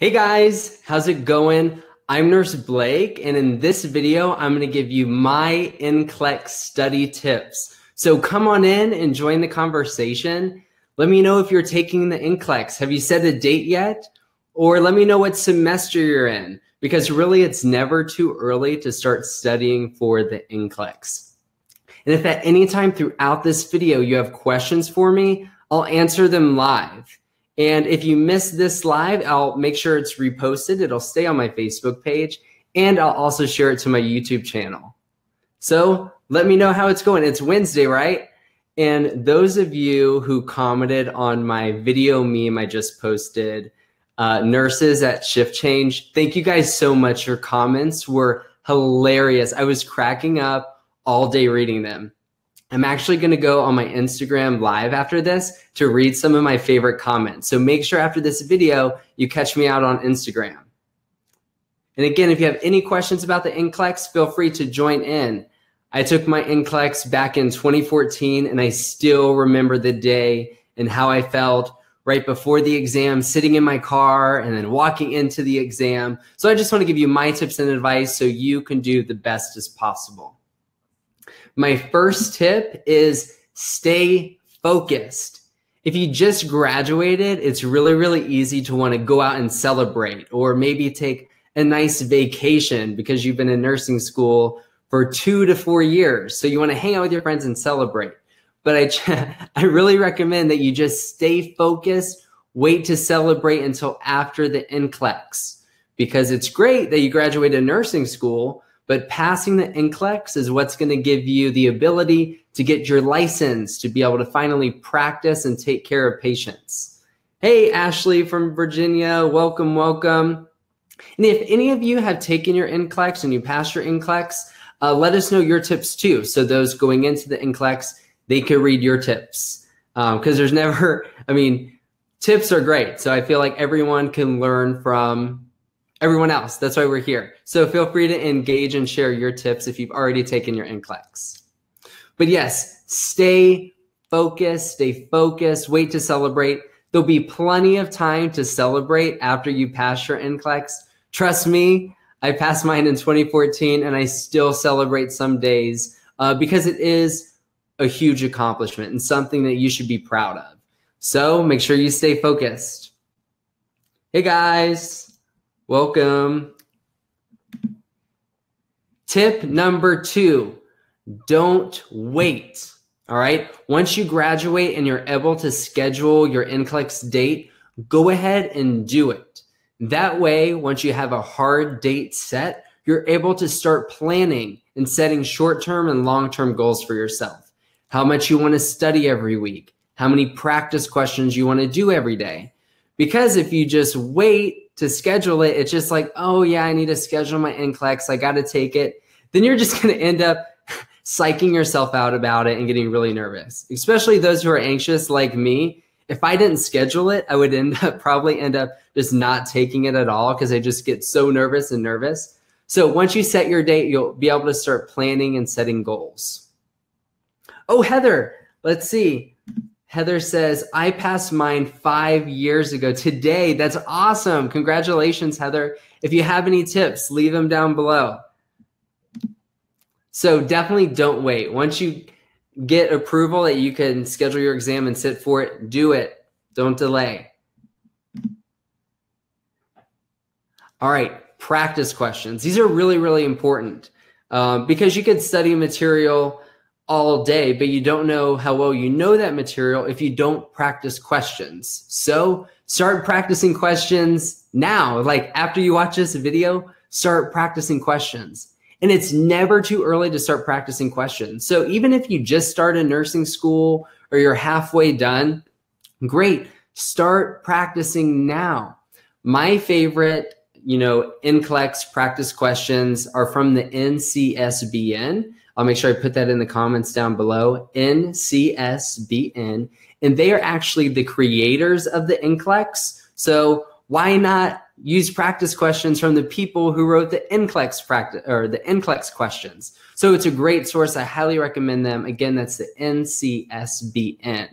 Hey guys, how's it going? I'm Nurse Blake, and in this video, I'm going to give you my NCLEX study tips. So come on in and join the conversation. Let me know if you're taking the NCLEX. Have you set a date yet? Or let me know what semester you're in, because really it's never too early to start studying for the NCLEX. And if at any time throughout this video you have questions for me, I'll answer them live. And if you miss this live, I'll make sure it's reposted. It'll stay on my Facebook page and I'll also share it to my YouTube channel. So let me know how it's going. It's Wednesday, right? And those of you who commented on my video meme I just posted, uh, nurses at shift change, thank you guys so much. Your comments were hilarious. I was cracking up all day reading them. I'm actually going to go on my Instagram live after this to read some of my favorite comments. So make sure after this video, you catch me out on Instagram. And again, if you have any questions about the NCLEX, feel free to join in. I took my NCLEX back in 2014 and I still remember the day and how I felt right before the exam, sitting in my car and then walking into the exam. So I just want to give you my tips and advice so you can do the best as possible. My first tip is stay focused. If you just graduated, it's really, really easy to want to go out and celebrate or maybe take a nice vacation because you've been in nursing school for two to four years. So you want to hang out with your friends and celebrate. But I, I really recommend that you just stay focused, wait to celebrate until after the NCLEX because it's great that you graduated nursing school, but passing the NCLEX is what's going to give you the ability to get your license to be able to finally practice and take care of patients. Hey, Ashley from Virginia, welcome, welcome. And if any of you have taken your NCLEX and you passed your NCLEX, uh, let us know your tips too. So those going into the NCLEX, they could read your tips. Because um, there's never, I mean, tips are great. So I feel like everyone can learn from everyone else. That's why we're here. So feel free to engage and share your tips if you've already taken your NCLEX. But yes, stay focused, stay focused, wait to celebrate. There'll be plenty of time to celebrate after you pass your NCLEX. Trust me, I passed mine in 2014 and I still celebrate some days uh, because it is a huge accomplishment and something that you should be proud of. So make sure you stay focused. Hey guys, Welcome. Tip number two don't wait. All right. Once you graduate and you're able to schedule your NCLEX date, go ahead and do it. That way, once you have a hard date set, you're able to start planning and setting short term and long term goals for yourself. How much you want to study every week, how many practice questions you want to do every day. Because if you just wait to schedule it, it's just like, oh yeah, I need to schedule my NCLEX. I got to take it. Then you're just going to end up psyching yourself out about it and getting really nervous, especially those who are anxious like me. If I didn't schedule it, I would end up probably end up just not taking it at all because I just get so nervous and nervous. So once you set your date, you'll be able to start planning and setting goals. Oh, Heather, let's see. Heather says, I passed mine five years ago today. That's awesome. Congratulations, Heather. If you have any tips, leave them down below. So definitely don't wait. Once you get approval that you can schedule your exam and sit for it, do it. Don't delay. All right, practice questions. These are really, really important um, because you could study material all day, but you don't know how well you know that material if you don't practice questions. So start practicing questions now. Like after you watch this video, start practicing questions. And it's never too early to start practicing questions. So even if you just started nursing school or you're halfway done, great. Start practicing now. My favorite, you know, NCLEX practice questions are from the NCSBN. I'll make sure I put that in the comments down below. NCSBN. And they are actually the creators of the NCLEX. So why not use practice questions from the people who wrote the NCLEX practice or the NCLEX questions? So it's a great source. I highly recommend them. Again, that's the NCSBN.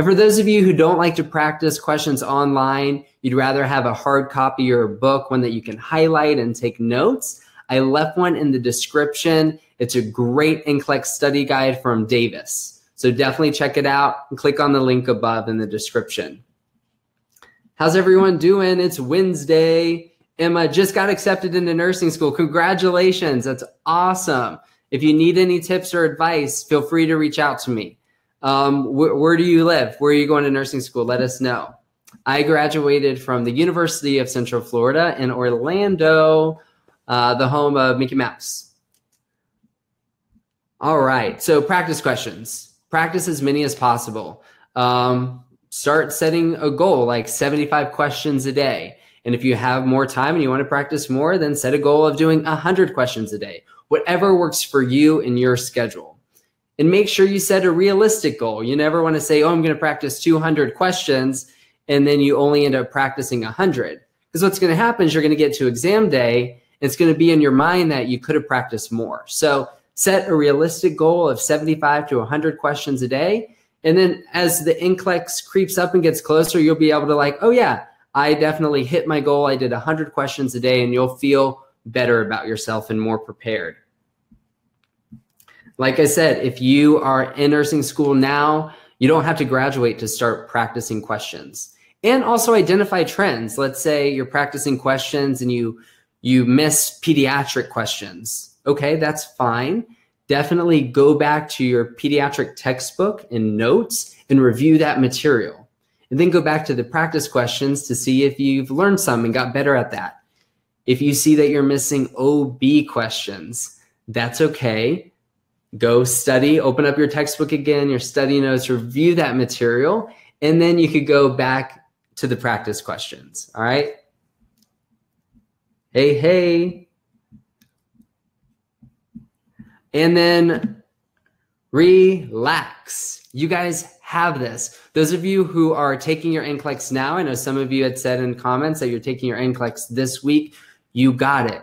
And for those of you who don't like to practice questions online, you'd rather have a hard copy or a book, one that you can highlight and take notes, I left one in the description. It's a great NCLEX study guide from Davis. So definitely check it out and click on the link above in the description. How's everyone doing? It's Wednesday. Emma just got accepted into nursing school. Congratulations. That's awesome. If you need any tips or advice, feel free to reach out to me. Um, wh- where do you live? Where are you going to nursing school? Let us know. I graduated from the University of Central Florida in Orlando, uh, the home of Mickey Mouse. All right, so practice questions. Practice as many as possible. Um, start setting a goal like 75 questions a day. And if you have more time and you want to practice more, then set a goal of doing 100 questions a day. Whatever works for you in your schedule and make sure you set a realistic goal. You never want to say, oh, I'm going to practice 200 questions, and then you only end up practicing 100. Because what's going to happen is you're going to get to exam day, and it's going to be in your mind that you could have practiced more. So set a realistic goal of 75 to 100 questions a day. And then as the NCLEX creeps up and gets closer, you'll be able to like, oh yeah, I definitely hit my goal. I did 100 questions a day, and you'll feel better about yourself and more prepared. Like I said, if you are in nursing school now, you don't have to graduate to start practicing questions. And also identify trends. Let's say you're practicing questions and you you miss pediatric questions. Okay, that's fine. Definitely go back to your pediatric textbook and notes and review that material. And then go back to the practice questions to see if you've learned some and got better at that. If you see that you're missing OB questions, that's okay go study, open up your textbook again, your study notes, review that material, and then you could go back to the practice questions. All right. Hey, hey. And then relax. You guys have this. Those of you who are taking your NCLEX now, I know some of you had said in comments that you're taking your NCLEX this week. You got it.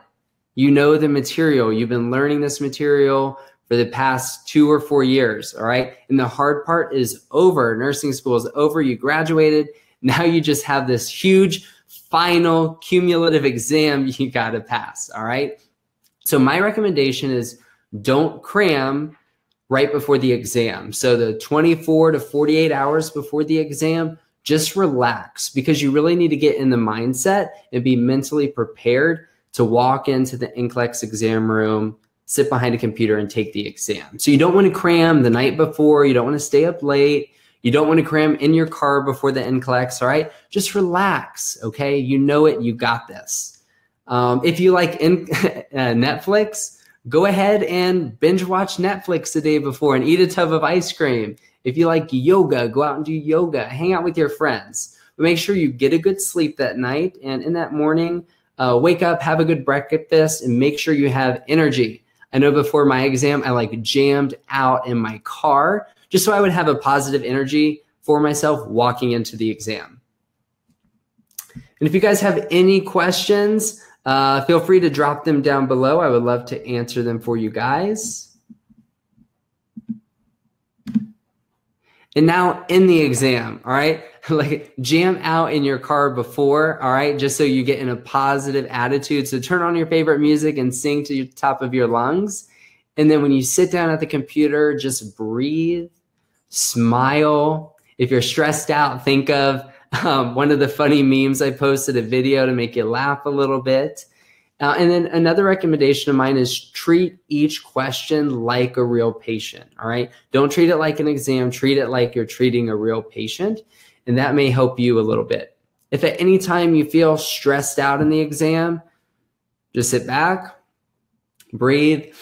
You know the material. You've been learning this material for the past two or four years. All right. And the hard part is over. Nursing school is over. You graduated. Now you just have this huge final cumulative exam you got to pass. All right. So, my recommendation is don't cram right before the exam. So, the 24 to 48 hours before the exam, just relax because you really need to get in the mindset and be mentally prepared to walk into the NCLEX exam room sit behind a computer and take the exam. So you don't want to cram the night before, you don't want to stay up late, you don't want to cram in your car before the end NCLEX, all right? Just relax, okay? You know it, you got this. Um, if you like in, uh, Netflix, go ahead and binge watch Netflix the day before and eat a tub of ice cream. If you like yoga, go out and do yoga, hang out with your friends. But make sure you get a good sleep that night and in that morning, uh, wake up, have a good breakfast, and make sure you have energy I know before my exam, I like jammed out in my car just so I would have a positive energy for myself walking into the exam. And if you guys have any questions, uh, feel free to drop them down below. I would love to answer them for you guys. And now in the exam, all right, like jam out in your car before, all right, just so you get in a positive attitude. So turn on your favorite music and sing to the top of your lungs. And then when you sit down at the computer, just breathe, smile. If you're stressed out, think of um, one of the funny memes I posted a video to make you laugh a little bit. Uh, and then another recommendation of mine is treat each question like a real patient. All right. Don't treat it like an exam, treat it like you're treating a real patient. And that may help you a little bit. If at any time you feel stressed out in the exam, just sit back, breathe,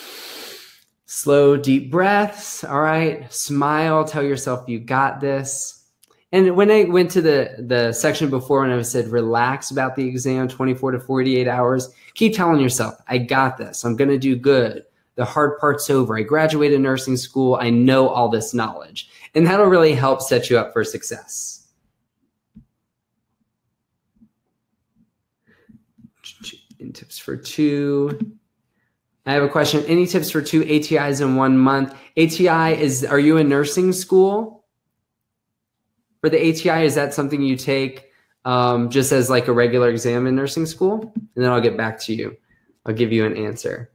slow, deep breaths. All right. Smile, tell yourself you got this. And when I went to the the section before when I said relax about the exam, 24 to 48 hours, keep telling yourself, I got this. I'm going to do good. The hard part's over. I graduated nursing school. I know all this knowledge. And that'll really help set you up for success. And tips for two. I have a question. Any tips for two ATIs in one month? ATI is, are you in nursing school? for the ATI? Is that something you take um, just as like a regular exam in nursing school? And then I'll get back to you. I'll give you an answer.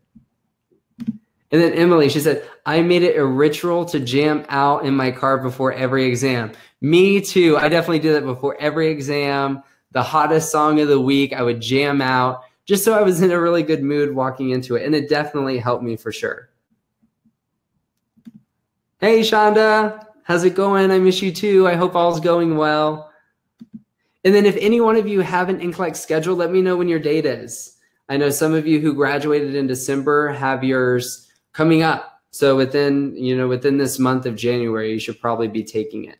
And then Emily, she said, I made it a ritual to jam out in my car before every exam. Me too. I definitely did that before every exam. The hottest song of the week, I would jam out just so I was in a really good mood walking into it. And it definitely helped me for sure. Hey, Shonda, how's it going? I miss you too. I hope all's going well. And then if any one of you have an NCLEX schedule, let me know when your date is. I know some of you who graduated in December have yours coming up. So within, you know, within this month of January, you should probably be taking it.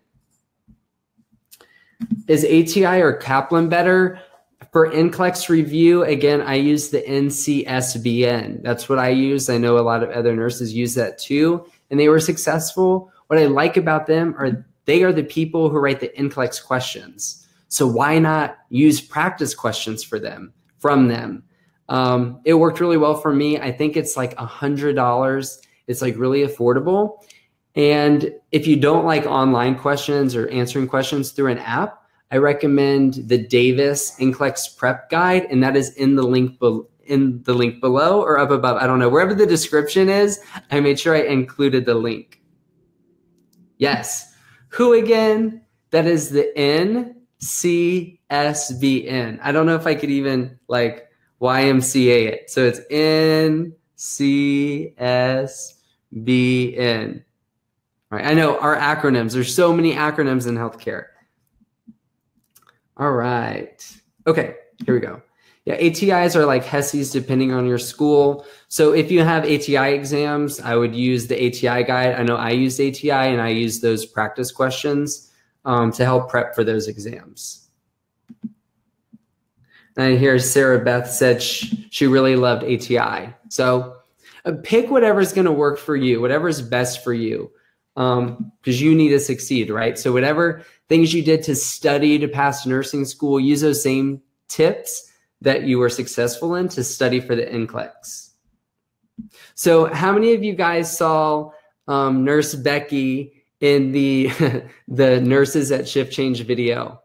Is ATI or Kaplan better? For NCLEX review, again, I use the NCSBN. That's what I use. I know a lot of other nurses use that too, and they were successful. What I like about them are they are the people who write the NCLEX questions. So why not use practice questions for them from them? Um, it worked really well for me. I think it's like a hundred dollars. It's like really affordable. And if you don't like online questions or answering questions through an app, I recommend the Davis NCLEX Prep Guide, and that is in the link be- in the link below or up above. I don't know wherever the description is. I made sure I included the link. Yes, who again? That is the NCSBN. I don't know if I could even like YMCA it. So it's NCSBN. Right. I know our acronyms. There's so many acronyms in healthcare. All right. Okay, here we go. Yeah, ATIs are like HESIs depending on your school. So if you have ATI exams, I would use the ATI guide. I know I used ATI and I use those practice questions um, to help prep for those exams. And hear Sarah Beth said she, she really loved ATI. So uh, pick whatever's going to work for you, whatever's best for you, because um, you need to succeed, right? So whatever things you did to study to pass nursing school, use those same tips that you were successful in to study for the NCLEX. So how many of you guys saw um, Nurse Becky in the the nurses at shift change video?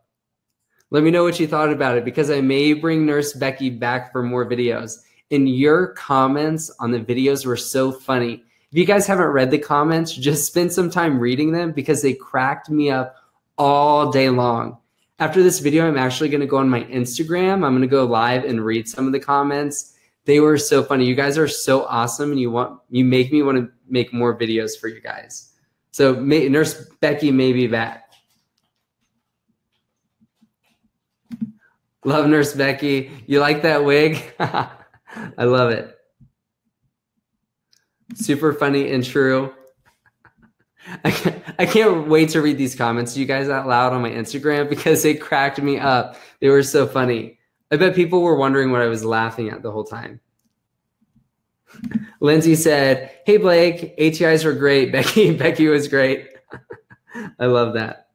Let me know what you thought about it because I may bring Nurse Becky back for more videos. And your comments on the videos were so funny. If you guys haven't read the comments, just spend some time reading them because they cracked me up all day long. After this video, I'm actually going to go on my Instagram. I'm going to go live and read some of the comments. They were so funny. You guys are so awesome and you want you make me want to make more videos for you guys. So may, Nurse Becky may be back. Love Nurse Becky. You like that wig? I love it. Super funny and true. I can't, wait to read these comments to you guys out loud on my Instagram because they cracked me up. They were so funny. I bet people were wondering what I was laughing at the whole time. Lindsay said, Hey Blake, ATIs were great. Becky, Becky was great. I love that.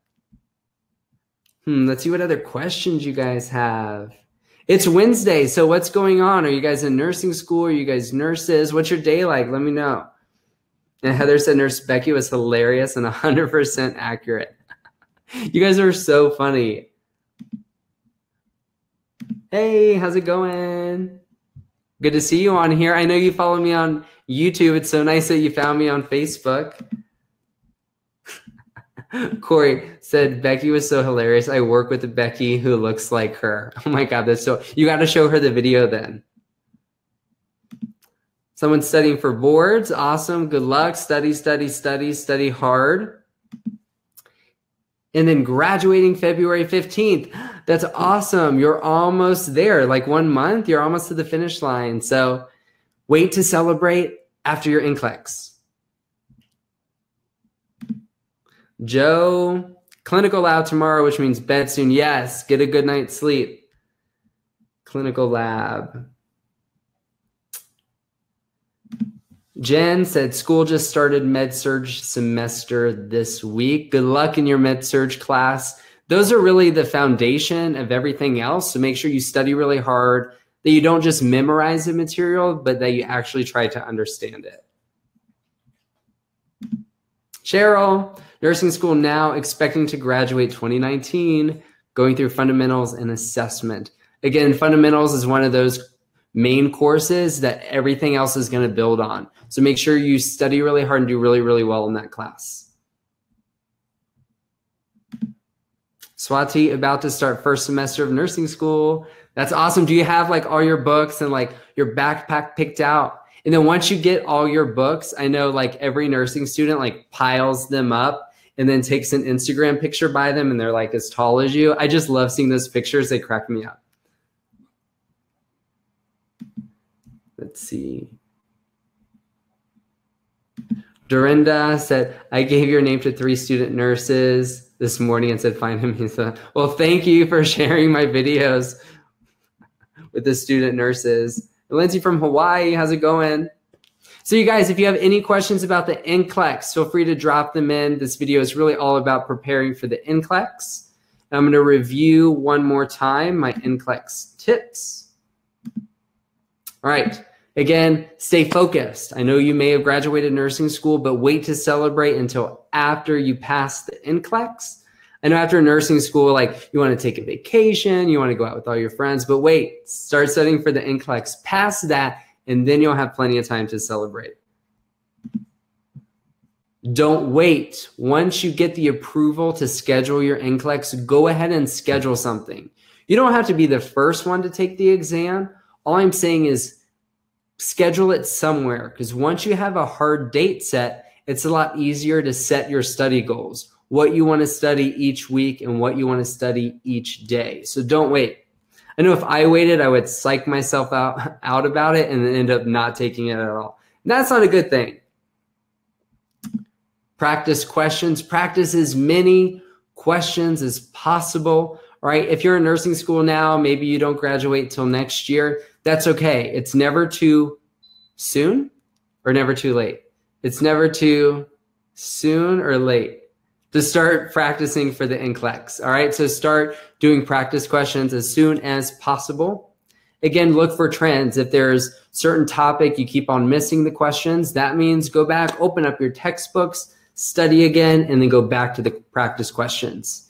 Hmm, let's see what other questions you guys have. It's Wednesday, so what's going on? Are you guys in nursing school? Are you guys nurses? What's your day like? Let me know. And Heather said Nurse Becky was hilarious and 100% accurate. you guys are so funny. Hey, how's it going? Good to see you on here. I know you follow me on YouTube. It's so nice that you found me on Facebook. Corey said Becky was so hilarious. I work with a Becky who looks like her. Oh my god, that's so you got to show her the video then. Someone studying for boards. Awesome. Good luck. Study, study, study, study hard. And then graduating February 15th. That's awesome. You're almost there. Like one month, you're almost to the finish line. So wait to celebrate after your NCLEX. Joe, clinical lab tomorrow, which means bed soon. Yes, get a good night's sleep. Clinical lab. Jen said school just started med surg semester this week. Good luck in your med surg class. Those are really the foundation of everything else. So make sure you study really hard, that you don't just memorize the material, but that you actually try to understand it. Cheryl, Nursing school now, expecting to graduate 2019, going through fundamentals and assessment. Again, fundamentals is one of those main courses that everything else is going to build on. So make sure you study really hard and do really, really well in that class. Swati, about to start first semester of nursing school. That's awesome. Do you have like all your books and like your backpack picked out? And then once you get all your books, I know like every nursing student like piles them up and then takes an Instagram picture by them and they're like as tall as you. I just love seeing those pictures. They crack me up. Let's see. Dorinda said, I gave your name to three student nurses this morning and said, find him. He said, well, thank you for sharing my videos with the student nurses. And Lindsay from Hawaii, how's it going? So you guys, if you have any questions about the NCLEX, feel free to drop them in. This video is really all about preparing for the NCLEX. And I'm going to review one more time my NCLEX tips. All right. Again, stay focused. I know you may have graduated nursing school, but wait to celebrate until after you pass the NCLEX. I know after nursing school, like you want to take a vacation, you want to go out with all your friends, but wait, start studying for the NCLEX. Pass that, and then you'll have plenty of time to celebrate. Don't wait. Once you get the approval to schedule your NCLEX, go ahead and schedule something. You don't have to be the first one to take the exam. All I'm saying is schedule it somewhere because once you have a hard date set, it's a lot easier to set your study goals, what you want to study each week and what you want to study each day. So don't wait. I know if I waited, I would psych myself out, out about it and then end up not taking it at all. And that's not a good thing. Practice questions, practice as many questions as possible. Right. If you're in nursing school now, maybe you don't graduate till next year that's okay. It's never too soon or never too late. It's never too soon or late to start practicing for the NCLEX. All right. So start doing practice questions as soon as possible. Again, look for trends. If there's certain topic you keep on missing the questions, that means go back, open up your textbooks, study again, and then go back to the practice questions.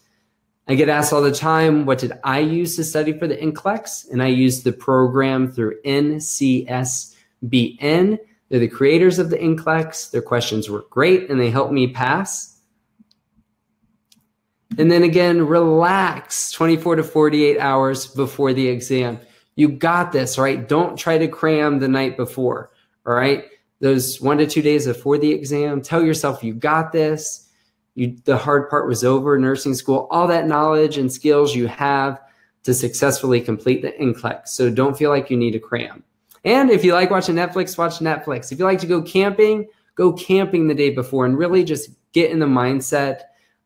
I get asked all the time, what did I use to study for the NCLEX? And I used the program through NCSBN. They're the creators of the NCLEX. Their questions were great and they helped me pass. And then again, relax 24 to 48 hours before the exam. You got this, right? Don't try to cram the night before, all right? Those one to two days before the exam, tell yourself you got this you the hard part was over nursing school all that knowledge and skills you have to successfully complete the NCLEX. So don't feel like you need to cram. And if you like watching Netflix, watch Netflix. If you like to go camping, go camping the day before and really just get in the mindset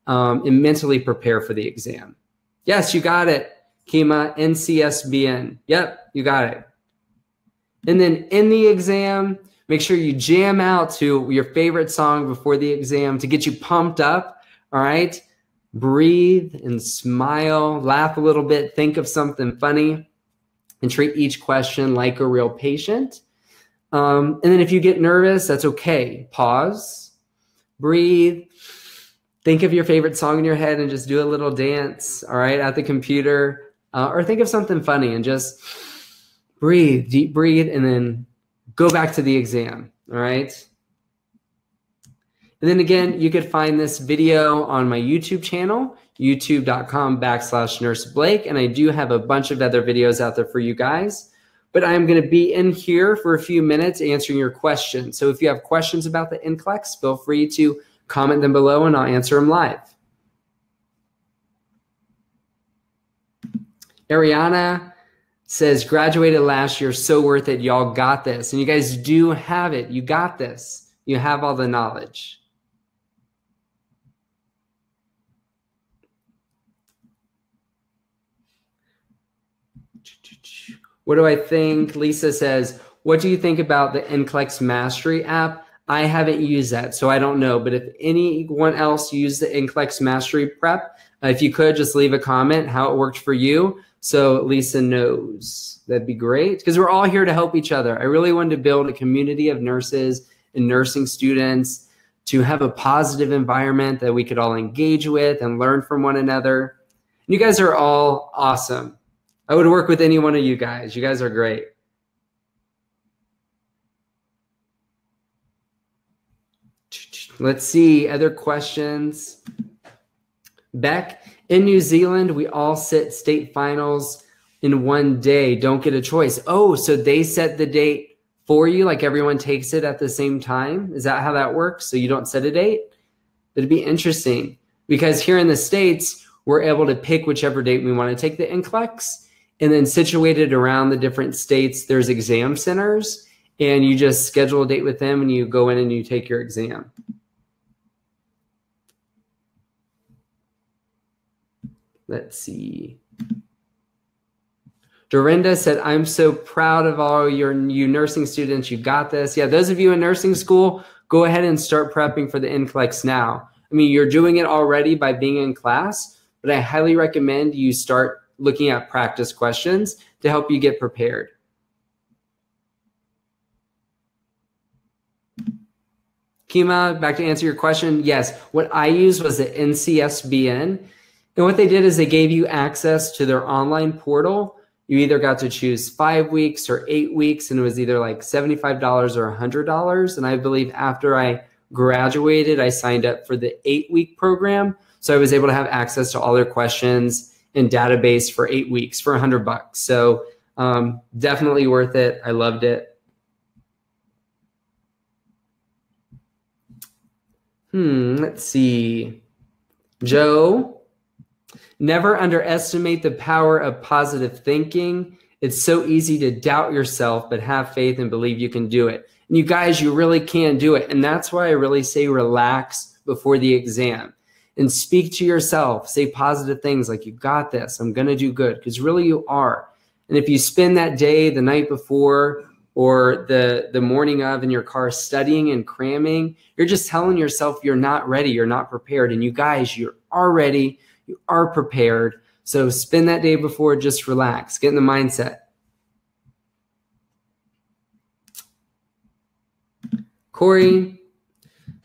um, and mentally prepare for the exam. Yes, you got it. Kima, NCSBN. Yep, you got it. And then in the exam, Make sure you jam out to your favorite song before the exam to get you pumped up. All right. Breathe and smile, laugh a little bit, think of something funny, and treat each question like a real patient. Um, and then if you get nervous, that's okay. Pause, breathe, think of your favorite song in your head and just do a little dance, all right, at the computer. Uh, or think of something funny and just breathe, deep breathe, and then go back to the exam. All right. And then again, you could find this video on my YouTube channel, youtube.com backslash nurse Blake. And I do have a bunch of other videos out there for you guys. But I'm going to be in here for a few minutes answering your questions. So if you have questions about the NCLEX, feel free to comment them below and I'll answer them live. Ariana says graduated last year, so worth it. Y'all got this. And you guys do have it. You got this. You have all the knowledge. What do I think? Lisa says, What do you think about the NCLEX Mastery app? I haven't used that, so I don't know. But if anyone else used the NCLEX Mastery Prep, uh, if you could just leave a comment how it worked for you. So Lisa knows. That'd be great because we're all here to help each other. I really wanted to build a community of nurses and nursing students to have a positive environment that we could all engage with and learn from one another. You guys are all awesome. I would work with any one of you guys. You guys are great. Let's see other questions. Beck, in New Zealand, we all sit state finals in one day. Don't get a choice. Oh, so they set the date for you, like everyone takes it at the same time. Is that how that works? So you don't set a date? It'd be interesting because here in the States, we're able to pick whichever date we want to take the NCLEX. And then situated around the different states, there's exam centers, and you just schedule a date with them and you go in and you take your exam. Let's see. Dorinda said, I'm so proud of all your you nursing students. You got this. Yeah, those of you in nursing school, go ahead and start prepping for the NCLEX now. I mean, you're doing it already by being in class, but I highly recommend you start looking at practice questions to help you get prepared. Kima, back to answer your question. Yes, what I used was the NCSBN. And what they did is they gave you access to their online portal. You either got to choose five weeks or eight weeks, and it was either like $75 or $100. And I believe after I graduated, I signed up for the eight week program. So I was able to have access to all their questions and database for eight weeks for 100 bucks. So um, definitely worth it. I loved it. Hmm, let's see. Joe, Never underestimate the power of positive thinking. It's so easy to doubt yourself, but have faith and believe you can do it. And you guys, you really can do it. And that's why I really say relax before the exam and speak to yourself. Say positive things like, you got this. I'm going to do good because really you are. And if you spend that day the night before or the the morning of in your car studying and cramming, you're just telling yourself you're not ready, you're not prepared. And you guys, you're already you are prepared. So spend that day before, just relax, get in the mindset. Corey,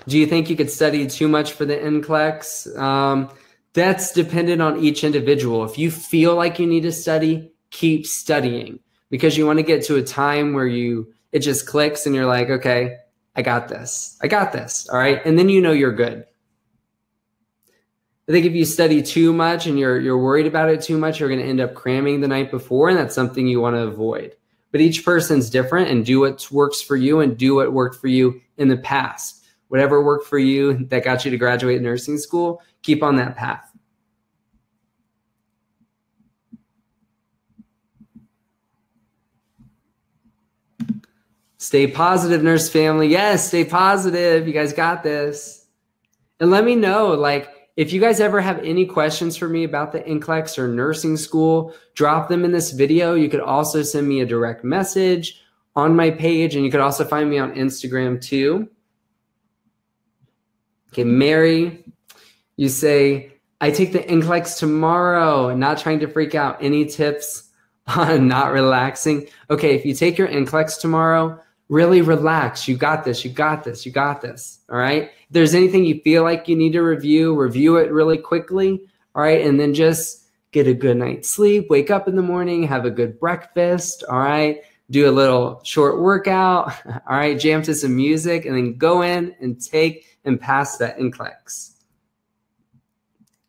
do you think you could study too much for the NCLEX? Um, that's dependent on each individual. If you feel like you need to study, keep studying because you want to get to a time where you it just clicks and you're like, okay, I got this. I got this. All right. And then you know you're good. I think if you study too much and you're you're worried about it too much, you're going to end up cramming the night before, and that's something you want to avoid. But each person's different, and do what works for you, and do what worked for you in the past. Whatever worked for you that got you to graduate nursing school, keep on that path. Stay positive, nurse family. Yes, stay positive. You guys got this. And let me know, like, if you guys ever have any questions for me about the NCLEX or nursing school, drop them in this video. You could also send me a direct message on my page, and you could also find me on Instagram too. Okay, Mary, you say, I take the NCLEX tomorrow, not trying to freak out. Any tips on not relaxing? Okay, if you take your NCLEX tomorrow, really relax. You got this. You got this. You got this. All right. If there's anything you feel like you need to review, review it really quickly. All right. And then just get a good night's sleep, wake up in the morning, have a good breakfast. All right. Do a little short workout. All right. Jam to some music and then go in and take and pass that NCLEX.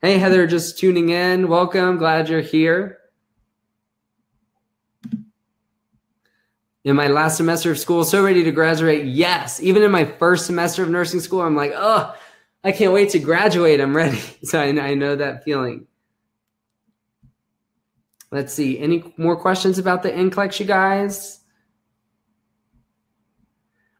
Hey, Heather, just tuning in. Welcome. Glad you're here. In my last semester of school, so ready to graduate. Yes, even in my first semester of nursing school, I'm like, oh, I can't wait to graduate. I'm ready. So I, I know that feeling. Let's see. Any more questions about the NCLEX, you guys?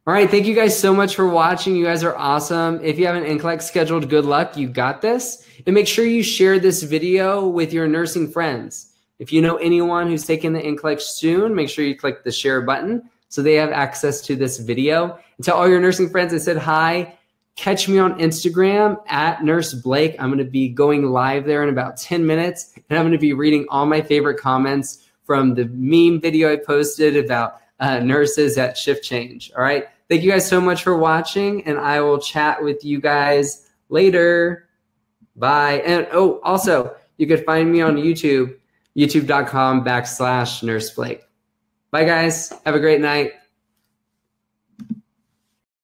All right. Thank you guys so much for watching. You guys are awesome. If you have an NCLEX scheduled, good luck. You got this. And make sure you share this video with your nursing friends. If you know anyone who's taking the NCLEX soon, make sure you click the share button so they have access to this video. And tell all your nursing friends I said hi. Catch me on Instagram at Nurse Blake. I'm going to be going live there in about 10 minutes, and I'm going to be reading all my favorite comments from the meme video I posted about uh, nurses at shift change. All right. thank you guys so much for watching, and I will chat with you guys later. Bye. And oh, also, you could find me on YouTube, youtube.com backslash nurse Blake. Bye, guys. Have a great night.